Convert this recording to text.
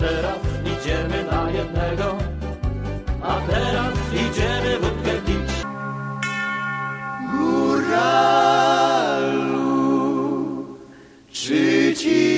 teraz idziemy na jednego, a teraz idziemy wódkę pić. Góralu, czy ci